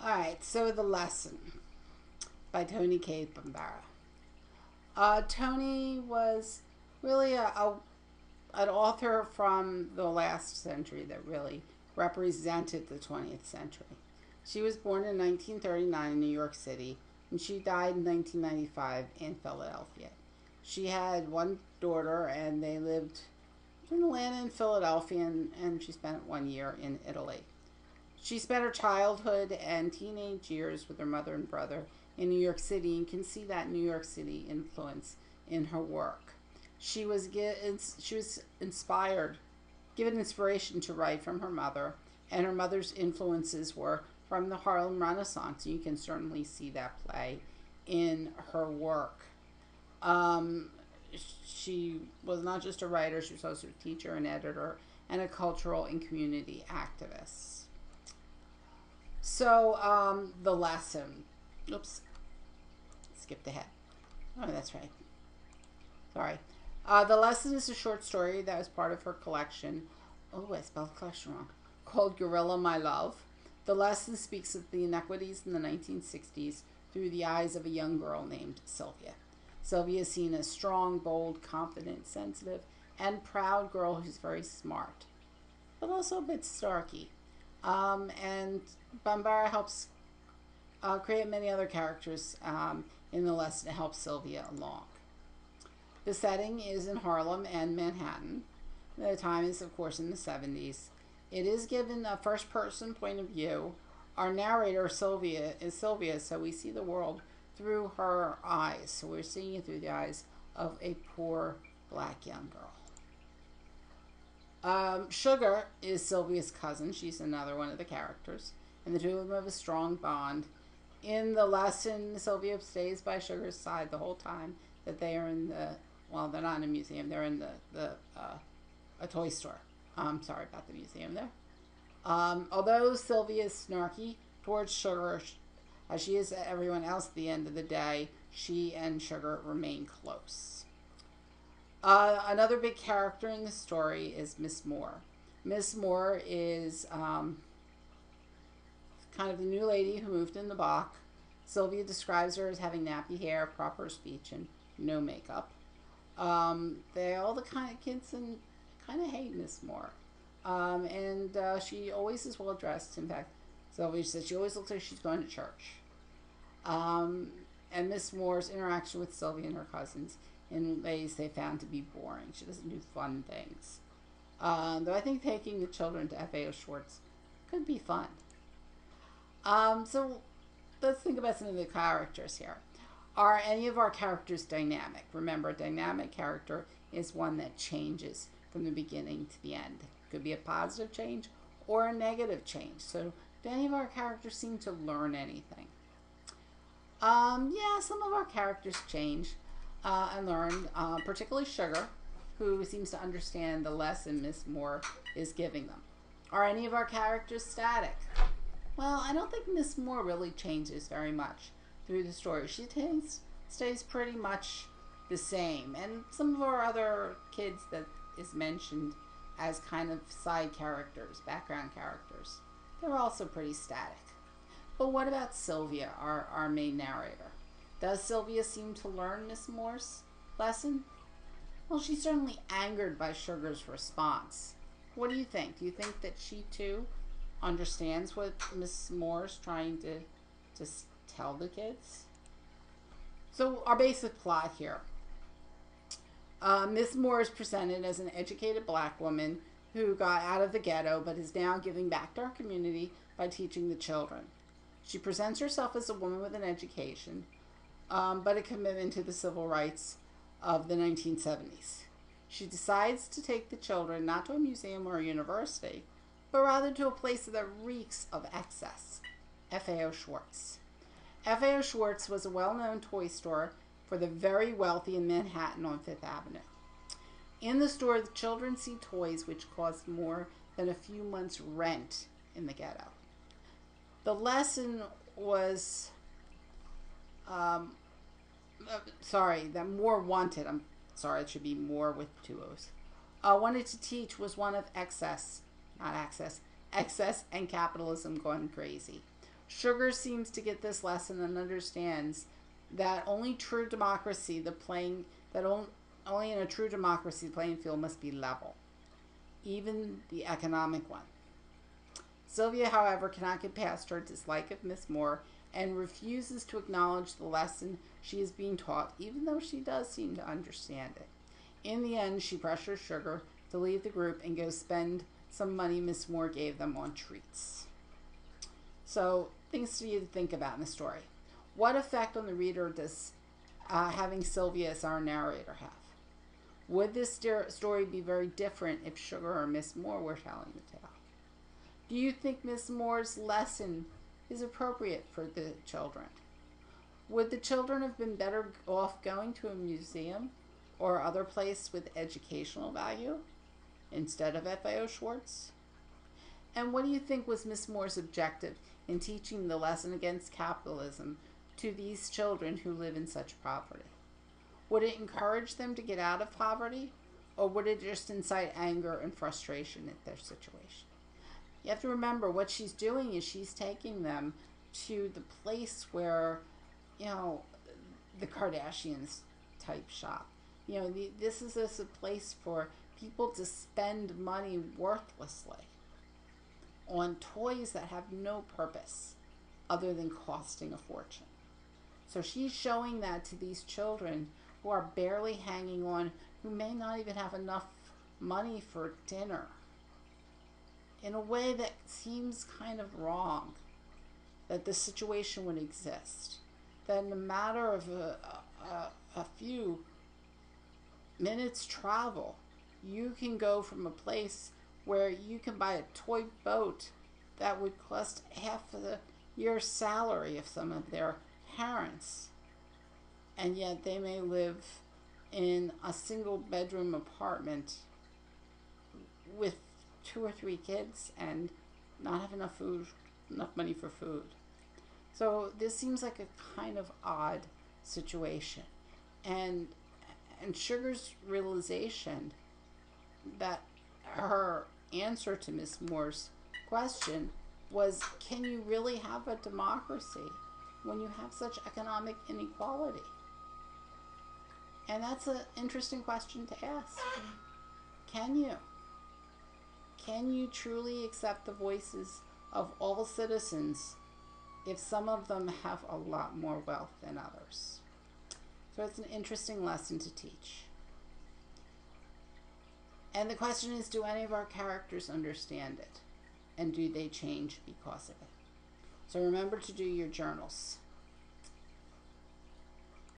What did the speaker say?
All right, so the lesson by Toni Cade Bambara. Uh, Toni was really a, a, an author from the last century that really represented the 20th century. She was born in 1939 in New York City and she died in 1995 in Philadelphia. She had one daughter and they lived in Atlanta and Philadelphia and, and she spent one year in Italy. She spent her childhood and teenage years with her mother and brother in New York City and can see that New York City influence in her work. She was she was inspired, given inspiration to write from her mother, and her mother's influences were from the Harlem Renaissance. You can certainly see that play in her work. Um, she was not just a writer, she was also a teacher and editor and a cultural and community activist. So, um, the lesson. Oops. Skipped ahead. Oh, that's right. Sorry. Uh, the lesson is a short story that was part of her collection. Oh, I spelled collection wrong. Called Gorilla My Love. The lesson speaks of the inequities in the 1960s through the eyes of a young girl named Sylvia. Sylvia is seen as strong, bold, confident, sensitive, and proud girl who's very smart, but also a bit starky. Um, and Bambara helps uh, create many other characters um, in the lesson to help Sylvia along. The setting is in Harlem and Manhattan. The time is, of course, in the 70s. It is given a first person point of view. Our narrator, Sylvia, is Sylvia, so we see the world through her eyes. So we're seeing it through the eyes of a poor black young girl. Um, Sugar is Sylvia's cousin. She's another one of the characters. And the two of them have a strong bond. In the lesson, Sylvia stays by Sugar's side the whole time that they are in the, well, they're not in a museum, they're in the, the uh, a toy store. I'm sorry about the museum there. Um, although Sylvia is snarky towards Sugar, as she is everyone else at the end of the day, she and Sugar remain close. Uh, another big character in the story is Miss Moore. Miss Moore is um, kind of the new lady who moved in the Bach. Sylvia describes her as having nappy hair, proper speech, and no makeup. Um, they all the kind of kids and kind of hate Miss Moore. Um, and uh, she always is well dressed. In fact, Sylvia says she always looks like she's going to church. Um, and Miss Moore's interaction with Sylvia and her cousins in ways they found to be boring. She doesn't do fun things. Um, though I think taking the children to FAO Schwarz could be fun. Um, so let's think about some of the characters here. Are any of our characters dynamic? Remember, a dynamic character is one that changes from the beginning to the end. It could be a positive change or a negative change. So, do any of our characters seem to learn anything? Um, yeah, some of our characters change uh, and learn, uh, particularly Sugar, who seems to understand the lesson Miss Moore is giving them. Are any of our characters static? Well, I don't think Miss Moore really changes very much through the story. She tends, stays pretty much the same. And some of our other kids that is mentioned as kind of side characters, background characters, they're also pretty static. But what about Sylvia, our, our main narrator? Does Sylvia seem to learn Miss Moore's lesson? Well, she's certainly angered by Sugar's response. What do you think? Do you think that she too understands what Miss Moore's trying to to tell the kids? So our basic plot here. Uh, Miss Moore is presented as an educated black woman who got out of the ghetto but is now giving back to our community by teaching the children. She presents herself as a woman with an education, um, but a commitment to the civil rights of the 1970s. She decides to take the children not to a museum or a university, but rather to a place that reeks of excess FAO Schwarz. FAO Schwarz was a well known toy store for the very wealthy in Manhattan on Fifth Avenue. In the store, the children see toys which cost more than a few months' rent in the ghetto the lesson was um, uh, sorry that more wanted i'm sorry it should be more with two o's uh, wanted to teach was one of excess not access excess and capitalism going crazy Sugar seems to get this lesson and understands that only true democracy, the playing that only, only in a true democracy, the playing field must be level, even the economic one. Sylvia, however, cannot get past her dislike of Miss Moore and refuses to acknowledge the lesson she is being taught, even though she does seem to understand it. In the end, she pressures Sugar to leave the group and go spend some money Miss Moore gave them on treats. So, things for you to think about in the story. What effect on the reader does uh, having Sylvia as our narrator have? Would this story be very different if Sugar or Miss Moore were telling the tale? Do you think Miss Moore's lesson is appropriate for the children? Would the children have been better off going to a museum or other place with educational value instead of FAO Schwarz? And what do you think was Miss Moore's objective in teaching the lesson against capitalism to these children who live in such poverty? Would it encourage them to get out of poverty, or would it just incite anger and frustration at their situation? You have to remember what she's doing is she's taking them to the place where, you know, the Kardashians type shop. You know, the, this is a place for people to spend money worthlessly on toys that have no purpose other than costing a fortune. So she's showing that to these children who are barely hanging on, who may not even have enough money for dinner in a way that seems kind of wrong that this situation would exist. That in a matter of a, a, a few minutes travel, you can go from a place where you can buy a toy boat that would cost half of the year's salary of some of their parents. And yet they may live in a single bedroom apartment with two or three kids and not have enough food, enough money for food. So this seems like a kind of odd situation. And and Sugar's realization that her answer to Miss Moore's question was can you really have a democracy when you have such economic inequality? And that's an interesting question to ask. Can you? Can you truly accept the voices of all citizens if some of them have a lot more wealth than others? So it's an interesting lesson to teach. And the question is do any of our characters understand it? And do they change because of it? So remember to do your journals.